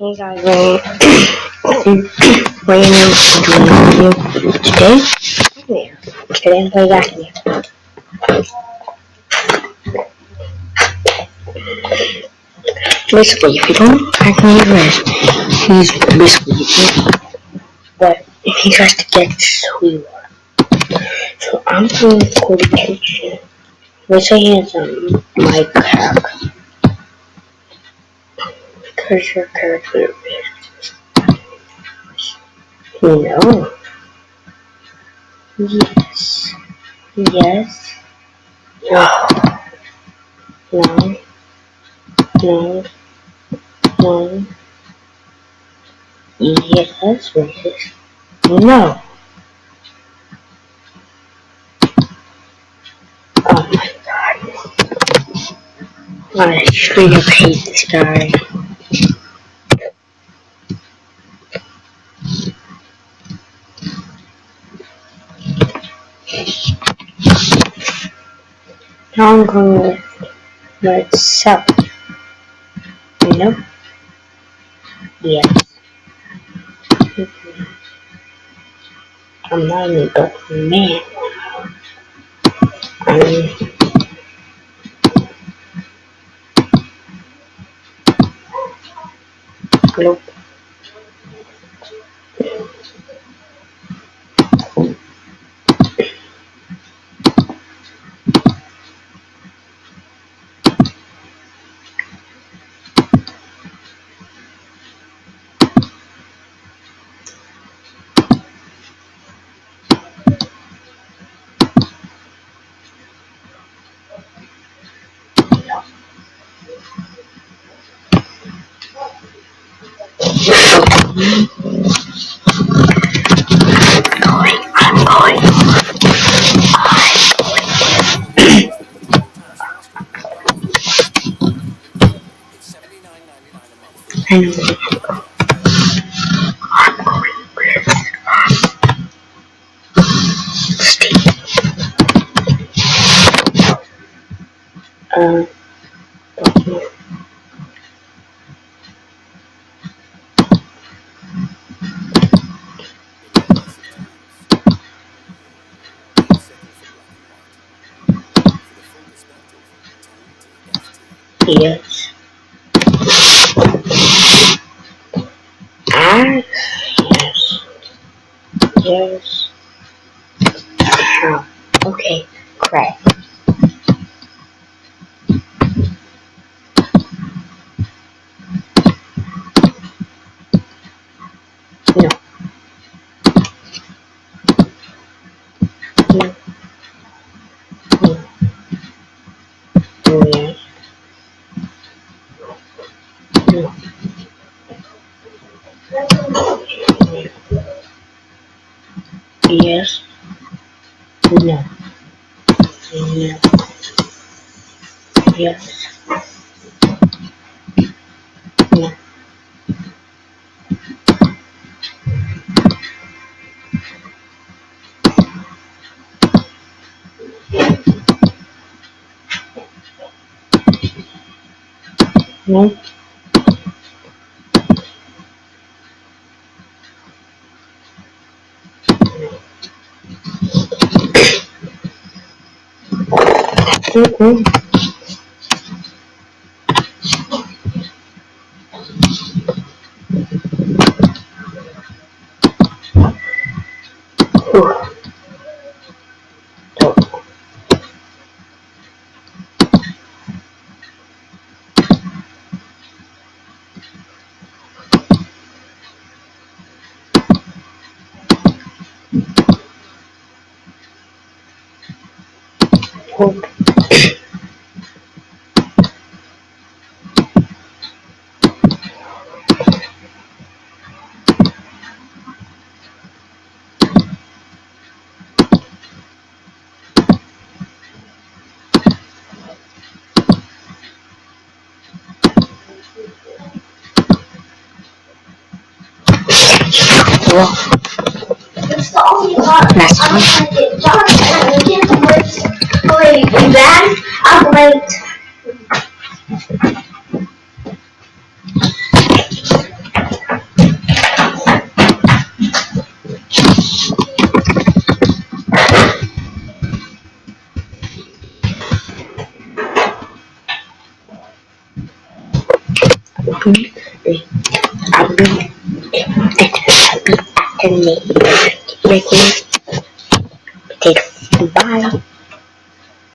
Hey guys, we're in a video today. Today I'm playing Acme. Basically, if you don't Acme is, he's basically but he tries to get who you are. So I'm playing Cody Kitchen. Let's say he has um, Mike Hack. Your character is no. Yes. Yes. No. No. No. No. Yes, racist. No. Oh my god. I straight up hate this guy. I'm going with myself. You know? Yes. I'm not even a man. Nope. Going, I'm going. I'm. I'm going Steve. Uh, Yes. Ah, yes. Yes. Oh, okay. No. No. Yes. No. No. Yes. No. No. Ooh. Hold. Well, It's the only part. Next one i'm being, I'm being, I'm being, I'm being,